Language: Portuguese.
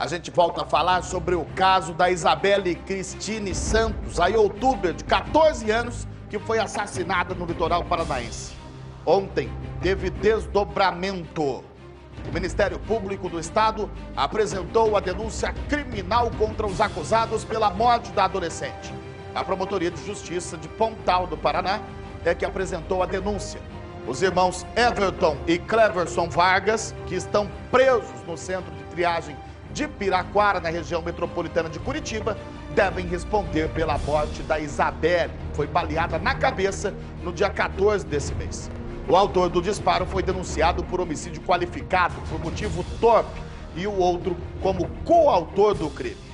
A gente volta a falar sobre o caso da Isabelle Cristine Santos, a youtuber de 14 anos que foi assassinada no litoral paranaense. Ontem teve desdobramento. O Ministério Público do Estado apresentou a denúncia criminal contra os acusados pela morte da adolescente. A Promotoria de Justiça de Pontal do Paraná é que apresentou a denúncia. Os irmãos Everton e Cleverson Vargas, que estão presos no centro de triagem de Piraquara, na região metropolitana de Curitiba, devem responder pela morte da Isabelle, foi baleada na cabeça no dia 14 desse mês. O autor do disparo foi denunciado por homicídio qualificado por motivo torpe e o outro como coautor do crime.